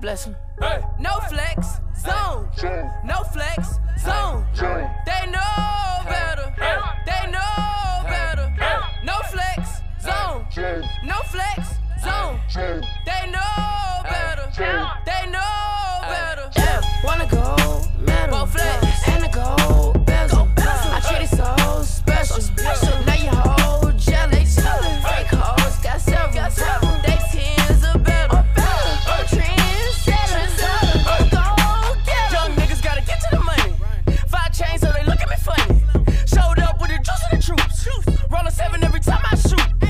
blessing. No flex, zone. No flex, zone. They know better. They know better. No flex, zone. No flex, zone. They know Roll a seven every time I shoot.